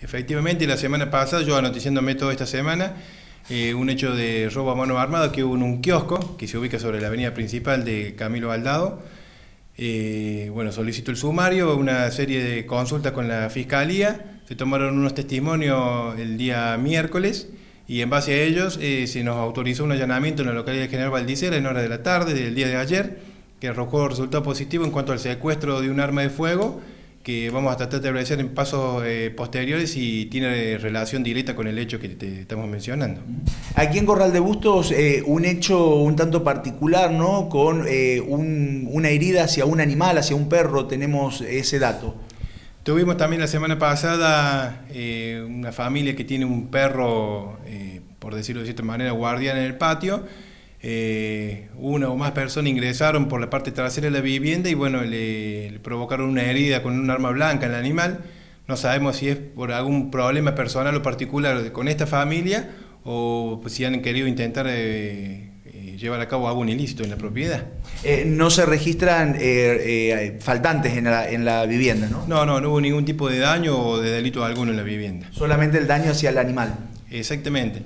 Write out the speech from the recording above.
Efectivamente, la semana pasada, yo anoticiándome toda esta semana, eh, un hecho de robo a mano armada que hubo en un kiosco que se ubica sobre la avenida principal de Camilo Baldado. Eh, bueno, solicitó el sumario, una serie de consultas con la fiscalía, se tomaron unos testimonios el día miércoles y en base a ellos eh, se nos autorizó un allanamiento en la localidad de General Valdicera en hora de la tarde del día de ayer, que arrojó resultado positivo en cuanto al secuestro de un arma de fuego que vamos a tratar de establecer en pasos eh, posteriores y tiene relación directa con el hecho que te estamos mencionando. Aquí en Corral de Bustos, eh, un hecho un tanto particular, ¿no? Con eh, una herida hacia un animal, hacia un perro, tenemos ese dato. Tuvimos también la semana pasada una familia que tiene un perro, por decirlo de cierta manera, guardián en el patio, eh, una o más personas ingresaron por la parte trasera de la vivienda y bueno, le, provocaron una herida con un arma blanca al animal. No sabemos si es por algún problema personal o particular con esta familia o si han querido intentar eh, eh, llevar a cabo algún ilícito en la propiedad. no se registran faltantes en la, en la vivienda, ¿no? No, no, no hubo ningún tipo de daño o de delito alguno en la vivienda. Solamente el daño hacia el animal. Exactamente.